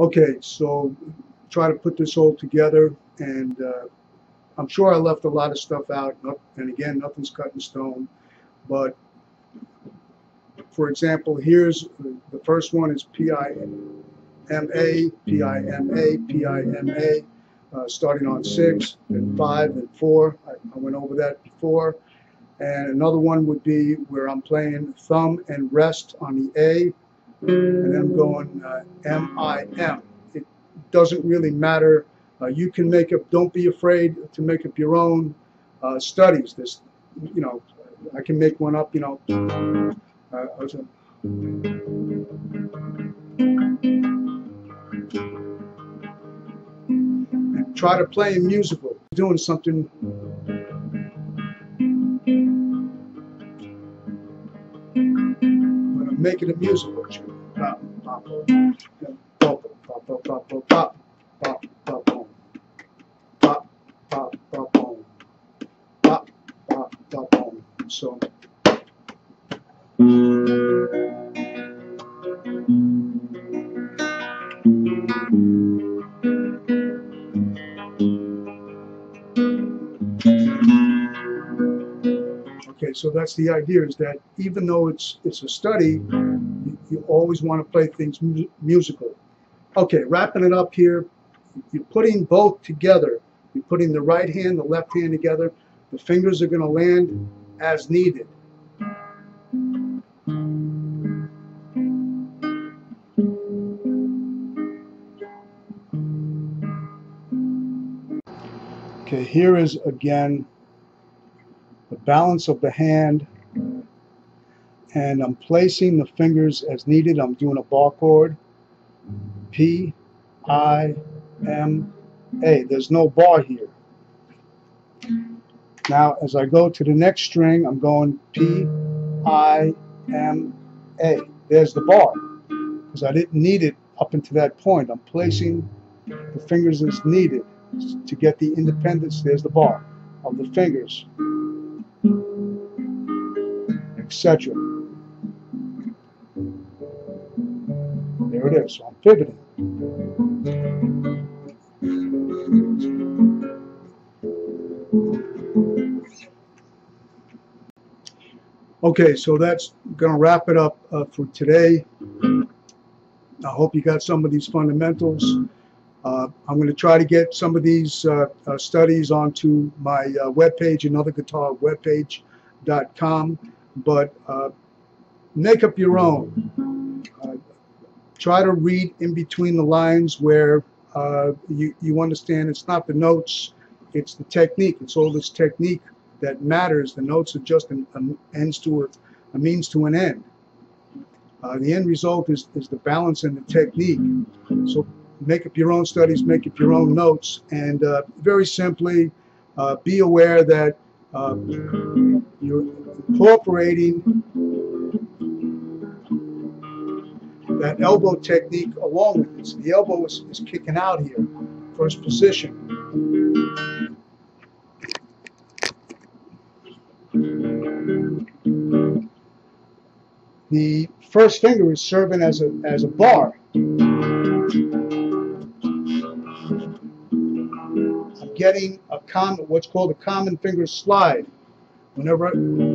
Okay, so try to put this all together, and uh, I'm sure I left a lot of stuff out, and again, nothing's cut in stone, but for example, here's the first one is PIMA, PIMA, PIMA, uh, starting on 6 and 5 and 4. I, I went over that before. And another one would be where I'm playing thumb and rest on the A, and I'm going uh, M-I-M. It doesn't really matter. Uh, you can make up, don't be afraid to make up your own uh, studies. This, you know, I can make one up, you know. Uh, and try to play a musical, doing something make it a musical So. Mm-hmm. Okay, so that's the idea is that even though it's it's a study, you, you always want to play things mu musical. Okay, wrapping it up here, you're putting both together. You're putting the right hand, the left hand together. The fingers are going to land as needed. Okay, here is again balance of the hand and I'm placing the fingers as needed. I'm doing a bar chord. P, I, M, A. There's no bar here. Now as I go to the next string, I'm going P, I, M, A. There's the bar because I didn't need it up until that point. I'm placing the fingers as needed to get the independence. There's the bar of the fingers etc. There it is. So I'm pivoting. Okay, so that's going to wrap it up uh, for today. I hope you got some of these fundamentals. Uh, I'm going to try to get some of these uh, uh studies onto my uh, webpage, anotherguitarwebpage.com. webpage.com but uh, make up your own. Uh, try to read in between the lines where uh, you, you understand it's not the notes, it's the technique. It's all this technique that matters. The notes are just an, an ends to a, a means to an end. Uh, the end result is, is the balance and the technique. So make up your own studies, make up your own notes, and uh, very simply uh, be aware that you're incorporating that elbow technique along with this. The elbow is, is kicking out here, first position. The first finger is serving as a, as a bar. I'm getting a common, what's called a common finger slide. Whenever I, in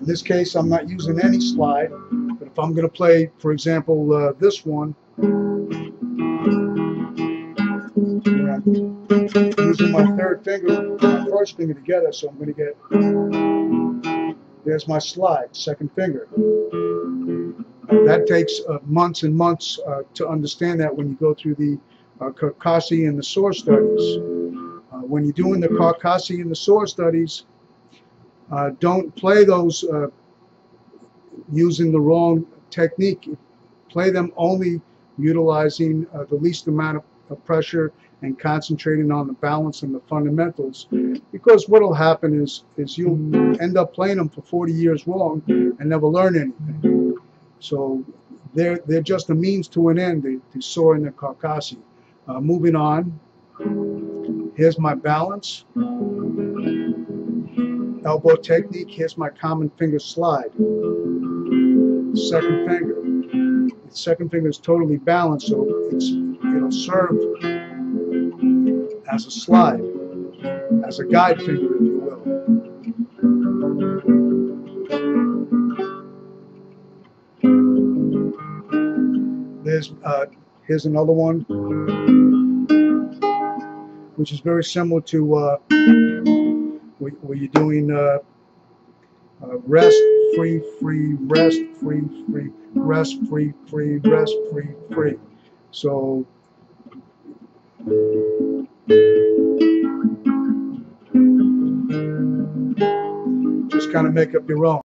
this case, I'm not using any slide, but if I'm going to play, for example, uh, this one, using my third finger, my first finger together, so I'm going to get, there's my slide, second finger. That takes uh, months and months uh, to understand that when you go through the uh, Carcassi and the Sor studies. Uh, when you're doing the Carcassi and the Sor studies, uh, don't play those uh, using the wrong technique. Play them only utilizing the least amount of, of pressure and concentrating on the balance and the fundamentals because what will happen is is you'll end up playing them for 40 years long and never learn anything. So they're, they're just a means to an end, the, the Sor and the Carcassi. Uh, moving on, here's my balance. elbow technique. Here's my common finger slide. Second finger. The second finger is totally balanced, so it's it'll serve as a slide, as a guide finger, if you will. There's uh, here's another one, which is very similar to uh, where, you're doing uh, uh, rest, free, free, rest, free, free, rest, free, free, rest, free, free. So just kind of make up your own.